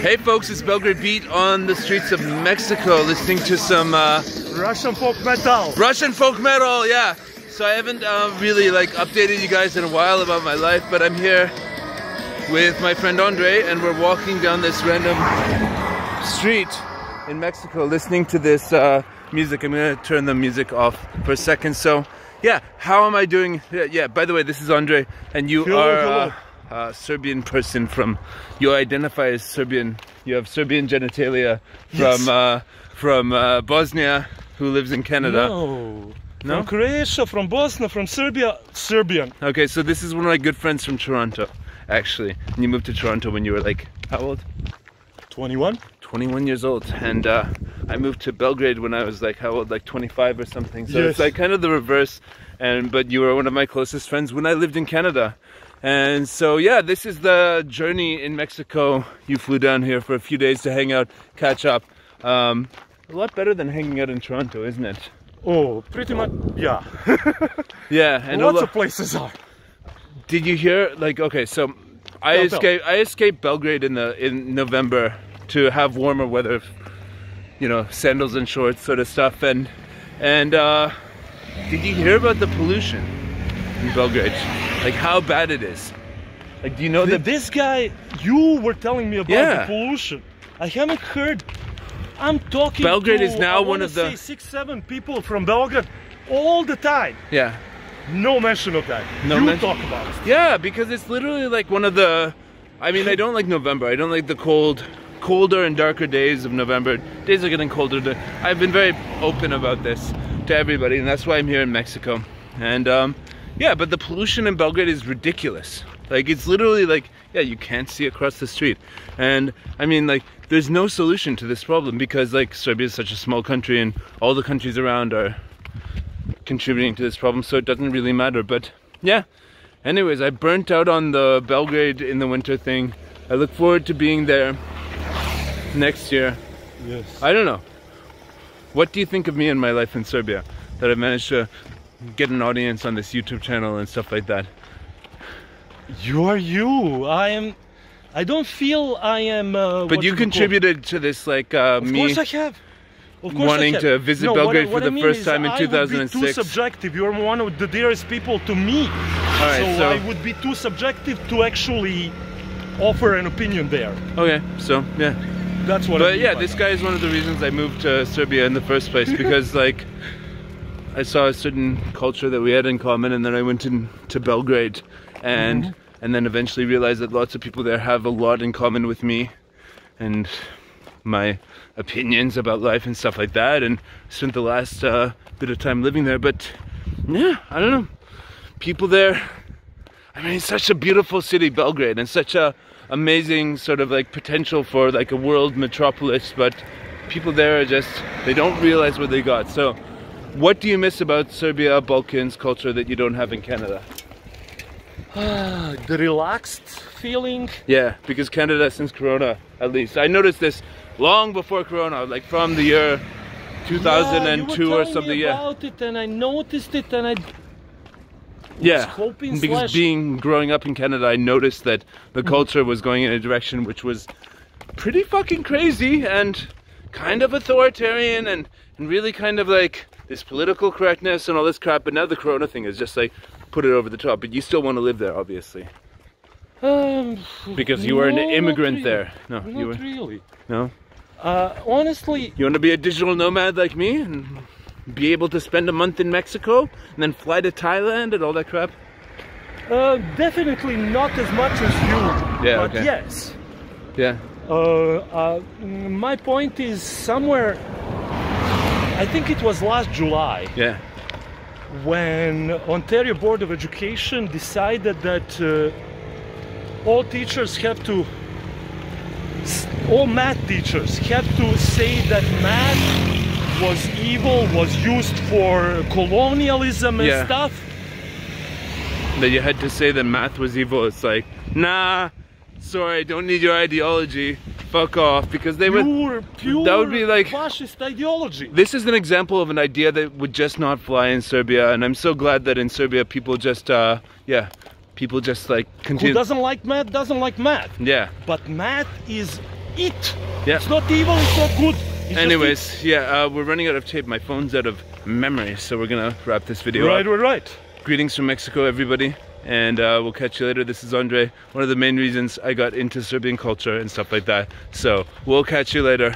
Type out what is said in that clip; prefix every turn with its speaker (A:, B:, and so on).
A: Hey folks, it's Belgrade Beat on the streets of Mexico listening to some uh,
B: Russian folk metal.
A: Russian folk metal, yeah. So I haven't uh, really like updated you guys in a while about my life, but I'm here with my friend Andre and we're walking down this random street in Mexico listening to this uh, music. I'm gonna turn the music off for a second. So yeah, how am I doing? Yeah, yeah by the way, this is Andre and you
B: Hello,
A: are
B: hello.
A: Uh, Serbian person from, you identify as Serbian, you have Serbian genitalia from,
B: Yes.
A: uh, from uh, Bosnia who lives in Canada.
B: No.
A: No?
B: From Croatia, from Bosnia, from Serbia, Serbian.
A: Okay, so this is one of my good friends from Toronto, actually. And you moved to Toronto when you were like, how old?
B: 21?
A: 21 years old. And uh, I moved to Belgrade when I was like, how old? Like 25 or something. So it's like kind of the reverse. And but you were one of my closest friends when I lived in Canada. And so yeah, this is the journey in Mexico. You flew down here for a few days to hang out, catch up. Um, a lot better than hanging out in Toronto, isn't it?
B: Oh, pretty much, yeah.
A: Yeah, and
B: Lots
A: lo-
B: of places are.
A: Did you hear? Like, okay, so I escaped. I escaped Belgrade in the in November to have warmer weather. You know, sandals and shorts, sort of stuff. And and uh, did you hear about the pollution in Belgrade? Like how bad it is. Like, do you know
B: Th-
A: that?
B: This guy, you were telling me about
A: Yeah.
B: the pollution. I haven't heard. I'm talking.
A: Belgrade
B: to,
A: is now one of the-
B: six, seven people from Belgrade all the time.
A: Yeah,
B: No mention of that.
A: No
B: you
A: mention-
B: talk about it.
A: yeah, because it's literally like one of the. I mean, I don't like November. I don't like the cold, colder and darker days of November. Days are getting colder. I've been very open about this to everybody, and that's why I'm here in Mexico. And um, yeah, but the pollution in Belgrade is ridiculous. Like it's literally like yeah, you can't see across the street. And I mean, like there's no solution to this problem because like Serbia is such a small country, and all the countries around are contributing to this problem, so it doesn't really matter. But yeah. Anyways, I burnt out on the Belgrade in the winter thing. I look forward to being there next year.
B: Yes.
A: I don't know. What do you think of me and my life in Serbia? That I managed to get an audience on this YouTube channel and stuff like that.
B: You are you. I am. I don't feel I am. Uh,
A: But you
B: call-
A: contributed to this, like uh,
B: Of
A: me.
B: course I have. Of course
A: wanting
B: I have.
A: to visit
B: no,
A: Belgrade
B: what, I-
A: for
B: what
A: the
B: I mean
A: first time in
B: I would be too subjective. You're one of the dearest people to me.
A: right,
B: so,
A: so-
B: I would be too subjective to actually offer an opinion there.
A: Okay, so yeah.
B: That's what I
A: But
B: mean
A: yeah, this
B: that.
A: guy is one of the reasons I moved to Serbia in the first place because like I saw a certain culture that we had in common, and then I went in to Belgrade, and
B: Mm-hmm.
A: and then eventually realized that lots of people there have a lot in common with me, and my opinions about life and stuff like that, and spent the last uh, bit of time living there. But yeah, I don't know, people there. I mean, it's such a beautiful city, Belgrade, and such a amazing sort of like potential for like a world metropolis. But people there are just they don't realize what they got. So, what do you miss about Serbia, Balkans culture that you don't have in Canada?
B: the relaxed feeling.
A: Yeah, because Canada since Corona, at least I noticed this long before Corona, like from the year 2002
B: yeah,
A: or something.
B: Me
A: Yeah,
B: about it, and I noticed it, and I
A: yeah. Because
B: slash-
A: being growing up in Canada, I noticed that the
B: Mm-hmm.
A: culture was going in a direction which was pretty fucking crazy and kind of authoritarian and, and really kind of like this political correctness and all this crap. But now the Corona thing is just like put it over the top. But you still want to live there, obviously,
B: um,
A: because you were an
B: no,
A: immigrant
B: really.
A: there. No,
B: Not
A: you were
B: really.
A: no.
B: Uh, honestly,
A: You want to be a digital nomad like me and be able to spend a month in Mexico and then fly to Thailand and all that crap?
B: uh, definitely not as much as you.
A: Yeah,
B: but
A: okay.
B: yes.
A: Yeah.
B: Uh, uh, my point is somewhere. I think it was last July
A: Yeah.
B: when Ontario Board of Education decided that uh, all teachers have to, all math teachers have to say that math was evil, was used for colonialism and
A: Yeah.
B: stuff.
A: that you had to say that math was evil. It's like, nah, sorry, don't need your ideology. Fuck off. Because they would.
B: Pure, pure
A: that would be like-
B: fascist ideology.
A: This is an example of an idea that would just not fly in Serbia, and I'm so glad that in Serbia people just, uh, yeah, people just like continue.
B: Who doesn't like math doesn't like math.
A: Yeah,
B: But math is it.
A: Yeah.
B: It's not evil, it's not good. It's
A: Anyways, yeah, uh, we're running out of tape. My phone's out of memory, so we're gonna wrap this video
B: Right,
A: up.
B: right, right.
A: Greetings from Mexico, everybody, and uh, we'll catch you later. This is Andre, one of the main reasons I got into Serbian culture and stuff like that. So we'll catch you later.